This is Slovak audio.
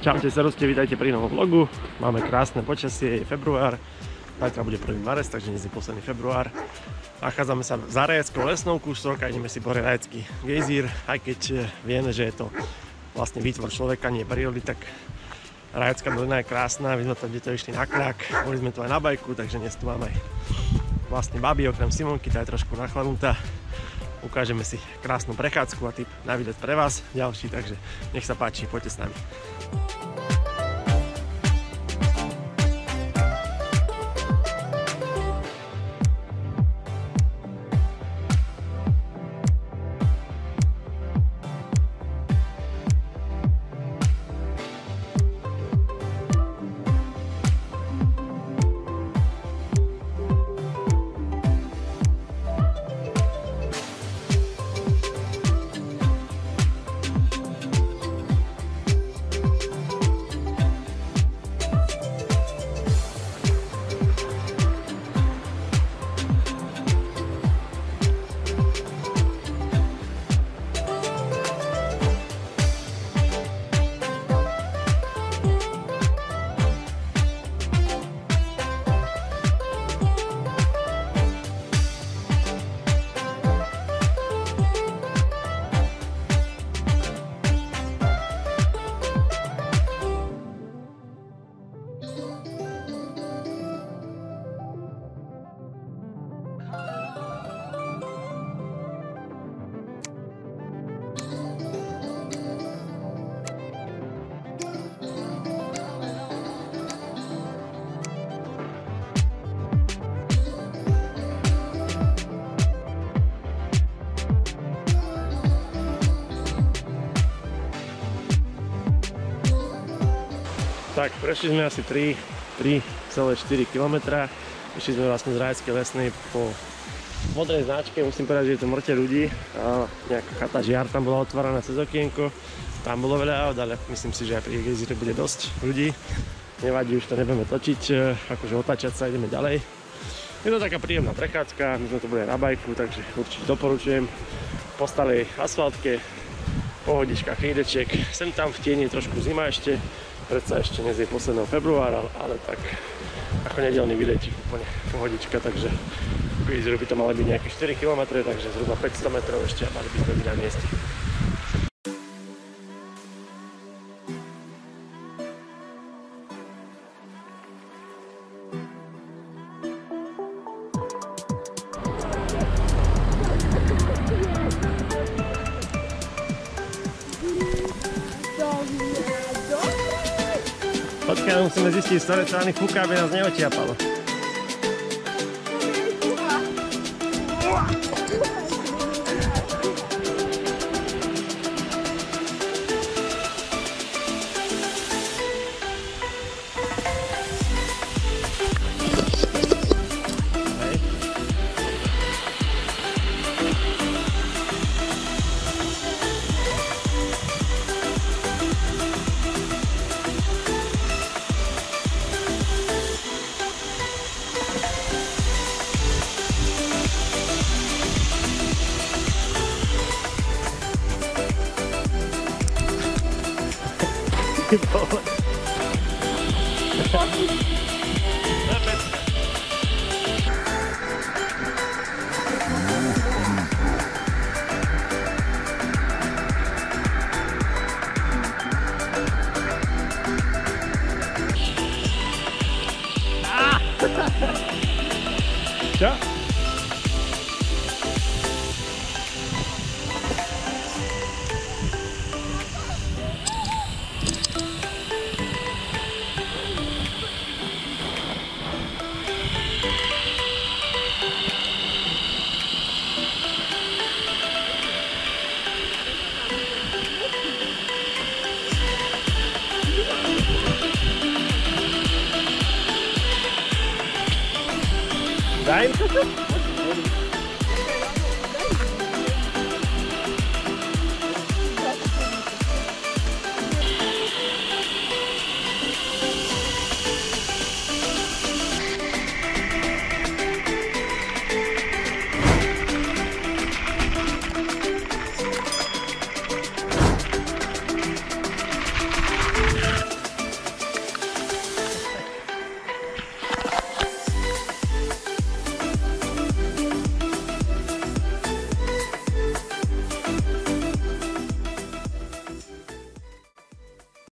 Čaute, servus, vítajte pri novom vlogu. Máme krásne počasie, je február. Zajtra bude 1. marec, takže dnes je posledný február. Nachádzame sa za Rajeckou lesnou kúsok a ideme si pore Rajecký gejzír. Aj keď eh, vieme, že je to vlastne výtvor človeka, nie prírody, tak Rajecká dolina je krásna. My sme tam kde to išli na kľak, boli sme tu aj na bajku, takže dnes tu máme vlastne babi, okrem Simonky, tá je trošku nachladnutá. Ukážeme si krásnu prechádzku a tip na výlet pre vás ďalší, takže nech sa páči, poďte s nami. Tak, prešli sme asi 3, 3,4 km. Išli sme vlastne z Rajskej lesnej po modrej značke, musím povedať, že je to mŕte ľudí. A nejaká chata žiar tam bola otvorená cez okienko. Tam bolo veľa aut, ale myslím si, že aj pri Gejzire bude dosť ľudí. Nevadí, už to nebudeme točiť, e, akože otáčať sa, ideme ďalej. Je to taká príjemná prechádzka, my sme tu boli na bajku, takže určite doporučujem. Po stalej asfaltke, pohodička, chrídeček, sem tam v tieni trošku zima ešte, predsa ešte dnes je posledného februára, ale tak ako nedelný výletík úplne pohodička, takže v by to mali byť nejaké 4 km, takže zhruba 500 metrov ešte mali by sme byť na mieste. Počkaj, musíme zistiť, z ktorej strany fúka, aby nás neočiapalo. Fucking Daj im to tu?